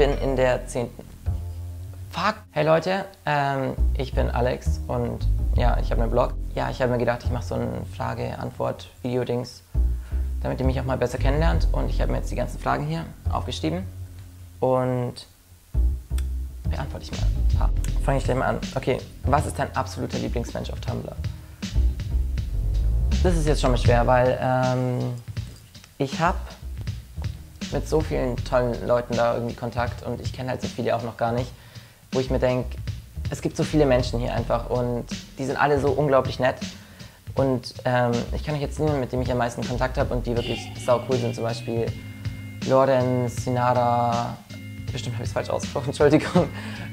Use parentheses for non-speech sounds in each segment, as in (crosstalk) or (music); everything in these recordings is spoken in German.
bin in der 10. Fuck! Hey Leute, ähm, ich bin Alex und ja, ich habe einen Blog. Ja, ich habe mir gedacht, ich mache so ein Frage-Antwort-Video-Dings, damit ihr mich auch mal besser kennenlernt. Und ich habe mir jetzt die ganzen Fragen hier aufgeschrieben und beantworte ich mal ein paar. Fange ich gleich mal an. Okay, was ist dein absoluter Lieblingsmensch auf Tumblr? Das ist jetzt schon mal schwer, weil ähm, ich habe mit so vielen tollen Leuten da irgendwie Kontakt und ich kenne halt so viele auch noch gar nicht, wo ich mir denke, es gibt so viele Menschen hier einfach und die sind alle so unglaublich nett. Und ähm, ich kann euch jetzt nehmen, mit dem ich am meisten Kontakt habe und die wirklich sau cool sind. Zum Beispiel Lorenz, Sinara, bestimmt habe ich es falsch ausgesprochen, (laughs) Entschuldigung.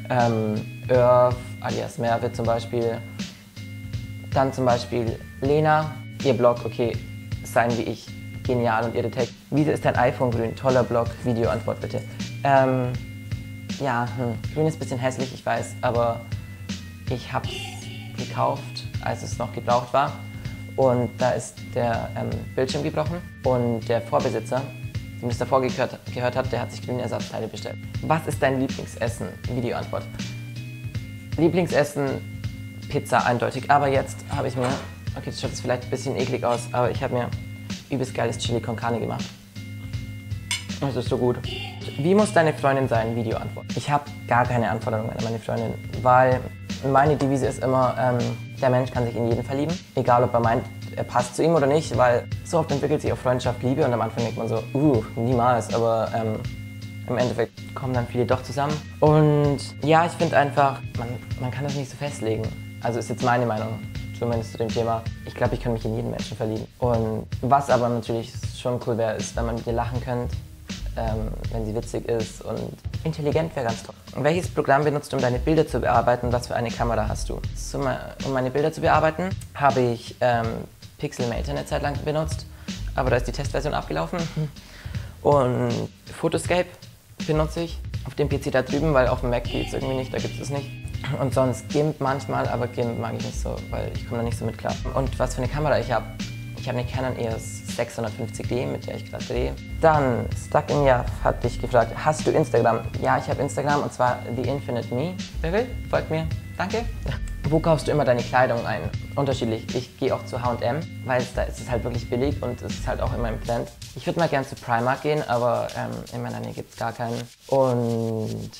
Ähm, Irv, alias Merve zum Beispiel. Dann zum Beispiel Lena, ihr Blog, okay, sein wie ich, genial und ihre Text. Wieso ist dein iPhone grün? Toller Blog, Videoantwort bitte. Ähm, ja, hm, grün ist ein bisschen hässlich, ich weiß, aber ich habe gekauft, als es noch gebraucht war. Und da ist der ähm, Bildschirm gebrochen und der Vorbesitzer, dem es davor gehört, gehört hat, der hat sich grüne Ersatzteile bestellt. Was ist dein Lieblingsessen? Videoantwort. Lieblingsessen, Pizza eindeutig. Aber jetzt habe ich mir, okay, das schaut jetzt vielleicht ein bisschen eklig aus, aber ich habe mir übelst geiles Chili con Carne gemacht. Das ist so gut. Wie muss deine Freundin sein? Videoantwort. Ich habe gar keine Anforderungen an meine Freundin, weil meine Devise ist immer, ähm, der Mensch kann sich in jeden verlieben. Egal, ob er meint, er passt zu ihm oder nicht, weil so oft entwickelt sich auch Freundschaft Liebe und am Anfang denkt man so, uh, niemals, aber ähm, im Endeffekt kommen dann viele doch zusammen. Und ja, ich finde einfach, man, man kann das nicht so festlegen. Also ist jetzt meine Meinung zumindest zu dem Thema. Ich glaube, ich kann mich in jeden Menschen verlieben. Und was aber natürlich schon cool wäre, ist, wenn man mit ihr lachen könnte, ähm, wenn sie witzig ist und intelligent wäre ganz toll. Welches Programm benutzt du, um deine Bilder zu bearbeiten? Was für eine Kamera hast du? um meine Bilder zu bearbeiten, habe ich ähm, Pixelmator eine Zeit lang benutzt, aber da ist die Testversion abgelaufen. Und Photoscape benutze ich auf dem PC da drüben, weil auf dem Mac geht es irgendwie nicht, da gibt es es nicht. Und sonst GIMP manchmal, aber GIMP mag ich nicht so, weil ich komme da nicht so mit klar. Und was für eine Kamera ich habe? Ich habe eine Canon EOS 650D, mit der ich gerade drehe. Dann, Stuck in Yaff hat dich gefragt, hast du Instagram? Ja, ich habe Instagram und zwar The Infinite Me. Wer will, folgt mir. Danke. (laughs) Wo kaufst du immer deine Kleidung ein? Unterschiedlich. Ich gehe auch zu H&M, weil da ist es halt wirklich billig und es ist halt auch immer im Trend. Ich würde mal gerne zu Primark gehen, aber ähm, in meiner Nähe gibt es gar keinen. Und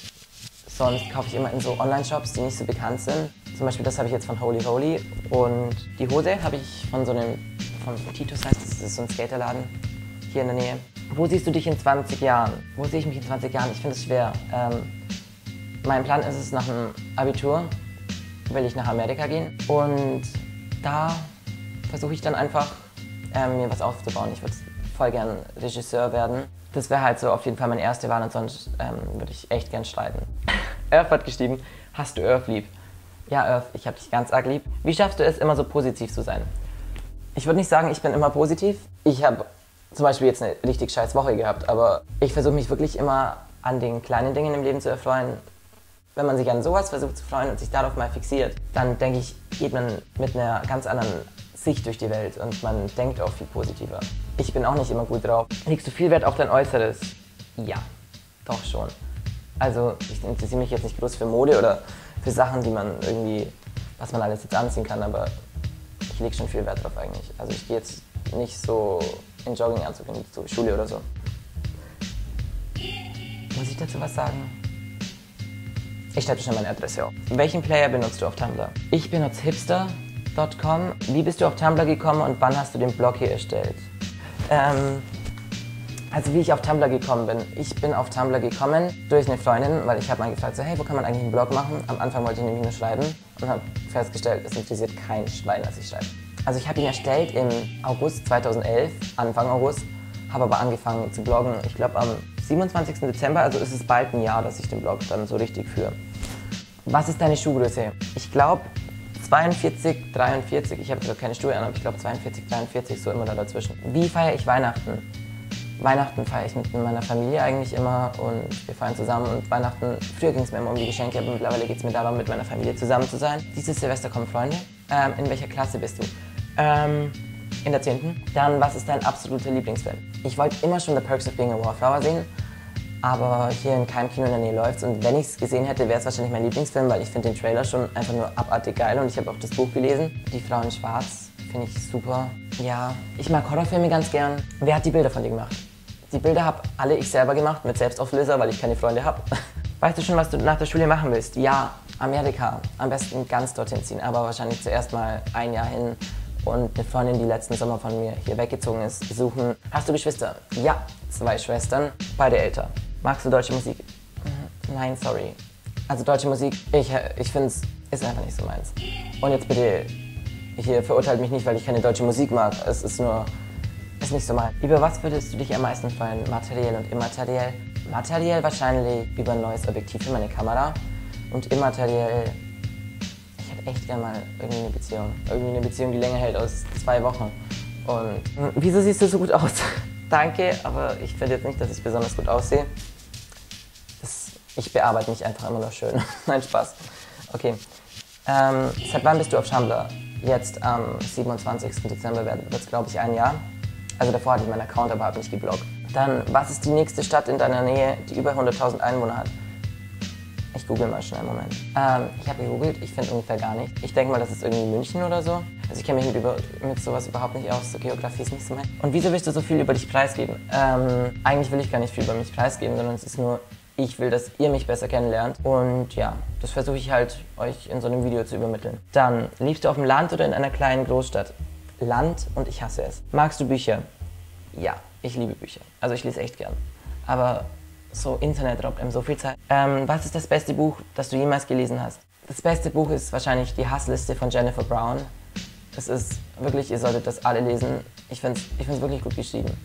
sonst kaufe ich immer in so Online-Shops, die nicht so bekannt sind. Zum Beispiel das habe ich jetzt von Holy Holy und die Hose habe ich von so einem, von Titus heißt das, ist so ein Skaterladen hier in der Nähe. Wo siehst du dich in 20 Jahren? Wo sehe ich mich in 20 Jahren? Ich finde es schwer. Ähm, mein Plan ist es nach dem Abitur will ich nach Amerika gehen. Und da versuche ich dann einfach, ähm, mir was aufzubauen. Ich würde voll gern Regisseur werden. Das wäre halt so auf jeden Fall meine erste Wahl und sonst ähm, würde ich echt gern schreiben. Irf (laughs) hat geschrieben, hast du Irf lieb? Ja, Irf, ich habe dich ganz arg lieb. Wie schaffst du es, immer so positiv zu sein? Ich würde nicht sagen, ich bin immer positiv. Ich habe zum Beispiel jetzt eine richtig scheiß Woche gehabt, aber ich versuche mich wirklich immer an den kleinen Dingen im Leben zu erfreuen wenn man sich an sowas versucht zu freuen und sich darauf mal fixiert, dann denke ich, geht man mit einer ganz anderen Sicht durch die Welt und man denkt auch viel positiver. Ich bin auch nicht immer gut drauf. Legst du viel Wert auf dein Äußeres? Ja, doch schon. Also ich interessiere mich jetzt nicht bloß für Mode oder für Sachen, die man irgendwie, was man alles jetzt anziehen kann, aber ich lege schon viel Wert drauf eigentlich. Also ich gehe jetzt nicht so in Jogginganzug in die Schule oder so. Muss ich dazu was sagen? Ich schreibe schon meine Adresse auf. Welchen Player benutzt du auf Tumblr? Ich benutze hipster.com. Wie bist du auf Tumblr gekommen und wann hast du den Blog hier erstellt? Ähm, also wie ich auf Tumblr gekommen bin. Ich bin auf Tumblr gekommen durch eine Freundin, weil ich habe mal gefragt, so, hey, wo kann man eigentlich einen Blog machen? Am Anfang wollte ich nämlich nur schreiben und habe festgestellt, es interessiert kein Schwein, was ich schreibe. Also ich habe ihn erstellt im August 2011, Anfang August, habe aber angefangen zu bloggen, ich glaube am 27. Dezember, also ist es bald ein Jahr, dass ich den Blog dann so richtig führe. Was ist deine Schuhgröße? Ich glaube 42, 43. Ich habe gerade keine Schuhe an, aber ich glaube 42, 43, so immer da dazwischen. Wie feiere ich Weihnachten? Weihnachten feiere ich mit meiner Familie eigentlich immer und wir feiern zusammen. Und Weihnachten, früher ging es mir immer um die Geschenke, aber mittlerweile geht es mir darum, mit meiner Familie zusammen zu sein. Dieses Silvester kommen Freunde. Ähm, in welcher Klasse bist du? Ähm, in der 10. Dann, was ist dein absoluter Lieblingsfilm? Ich wollte immer schon The Perks of Being a Wallflower sehen, aber hier in keinem Kino in der Nähe läuft Und wenn ich es gesehen hätte, wäre es wahrscheinlich mein Lieblingsfilm, weil ich finde den Trailer schon einfach nur abartig geil und ich habe auch das Buch gelesen. Die Frau in Schwarz finde ich super. Ja, ich mag Horrorfilme ganz gern. Wer hat die Bilder von dir gemacht? Die Bilder habe alle ich selber gemacht mit Selbstauflöser, weil ich keine Freunde habe. (laughs) Weißt du schon, was du nach der Schule machen willst? Ja, Amerika. Am besten ganz dorthin ziehen, aber wahrscheinlich zuerst mal ein Jahr hin und eine Freundin, die letzten Sommer von mir hier weggezogen ist, besuchen. Hast du Geschwister? Ja, zwei Schwestern, beide älter. Magst du deutsche Musik? Mhm. Nein, sorry. Also deutsche Musik, ich, ich finde es ist einfach nicht so meins. Und jetzt bitte, hier verurteilt mich nicht, weil ich keine deutsche Musik mag. Es ist nur, nicht so meins. Über was würdest du dich am meisten freuen, materiell und immateriell? Materiell wahrscheinlich über ein neues Objektiv für meine Kamera und immateriell ich hätte echt gerne mal irgendwie eine Beziehung. Irgendwie eine Beziehung, die länger hält als zwei Wochen. Und hm, wieso siehst du so gut aus? (laughs) Danke, aber ich finde jetzt nicht, dass ich besonders gut aussehe. Das, ich bearbeite mich einfach immer noch schön. (laughs) Nein, Spaß. Okay. Ähm, seit wann bist du auf Tumblr? Jetzt am 27. Dezember wird es, glaube ich, ein Jahr. Also davor hatte ich meinen Account, aber habe nicht geblockt. Dann, was ist die nächste Stadt in deiner Nähe, die über 100.000 Einwohner hat? Ich google mal schnell einen Moment. Ähm, ich habe gegoogelt, ich finde ungefähr gar nicht. Ich denke mal, das ist irgendwie München oder so. Also ich kenne mich mit, über, mit sowas überhaupt nicht aus. So Geografie ist nicht so mein. Und wieso willst du so viel über dich preisgeben? Ähm, eigentlich will ich gar nicht viel über mich preisgeben, sondern es ist nur, ich will, dass ihr mich besser kennenlernt. Und ja, das versuche ich halt euch in so einem Video zu übermitteln. Dann, lebst du auf dem Land oder in einer kleinen Großstadt? Land und ich hasse es. Magst du Bücher? Ja, ich liebe Bücher. Also ich lese echt gern. Aber so Internet raubt einem so viel Zeit. Ähm, was ist das beste Buch, das du jemals gelesen hast? Das beste Buch ist wahrscheinlich Die Hassliste von Jennifer Brown. Es ist wirklich, ihr solltet das alle lesen. Ich finde es ich find's wirklich gut geschrieben.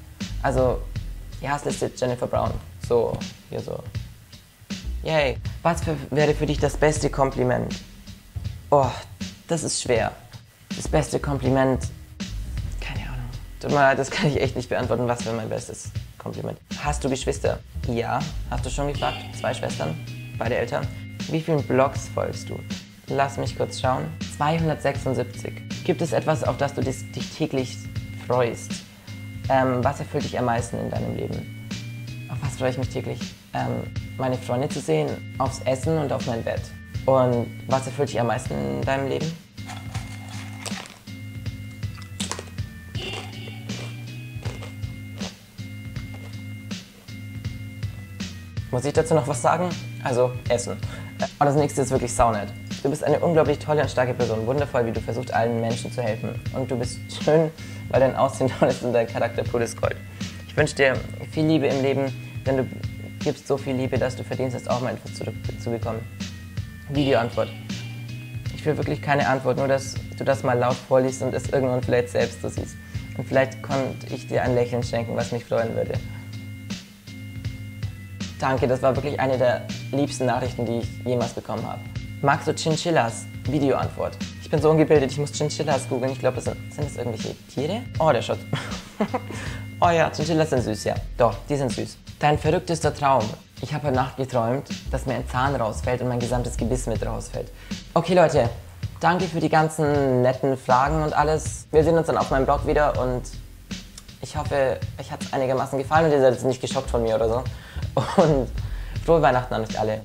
Also, Die Hassliste Jennifer Brown. So, hier so. Yay. Was für, wäre für dich das beste Kompliment? Oh, das ist schwer. Das beste Kompliment. Leid, das kann ich echt nicht beantworten. Was wäre mein bestes Kompliment? Hast du Geschwister? Ja. Hast du schon gefragt? Zwei Schwestern? Beide Eltern? Wie vielen Blogs folgst du? Lass mich kurz schauen. 276. Gibt es etwas, auf das du dich täglich freust? Ähm, was erfüllt dich am meisten in deinem Leben? Auf was freue ich mich täglich? Ähm, meine Freunde zu sehen, aufs Essen und auf mein Bett. Und was erfüllt dich am meisten in deinem Leben? Muss ich dazu noch was sagen? Also, Essen. Und das nächste ist wirklich saunett. Du bist eine unglaublich tolle und starke Person. Wundervoll, wie du versuchst, allen Menschen zu helfen. Und du bist schön, weil dein Aussehen toll ist und dein Charakter pures Gold. Ich wünsche dir viel Liebe im Leben, denn du gibst so viel Liebe, dass du verdienst es auch mal etwas zurückzubekommen. Videoantwort. Ich will wirklich keine Antwort, nur dass du das mal laut vorliest und es irgendwann vielleicht selbst so siehst. Und vielleicht konnte ich dir ein Lächeln schenken, was mich freuen würde. Danke, das war wirklich eine der liebsten Nachrichten, die ich jemals bekommen habe. Magst du Chinchillas? Videoantwort. Ich bin so ungebildet, ich muss Chinchillas googeln. Ich glaube, das sind, sind das irgendwelche Tiere? Oh, der Schott. (laughs) oh ja, Chinchillas sind süß, ja. Doch, die sind süß. Dein verrücktester Traum. Ich habe heute Nacht geträumt, dass mir ein Zahn rausfällt und mein gesamtes Gebiss mit rausfällt. Okay, Leute, danke für die ganzen netten Fragen und alles. Wir sehen uns dann auf meinem Blog wieder und ich hoffe, euch hat es einigermaßen gefallen und ihr seid jetzt nicht geschockt von mir oder so. Und frohe Weihnachten an euch alle.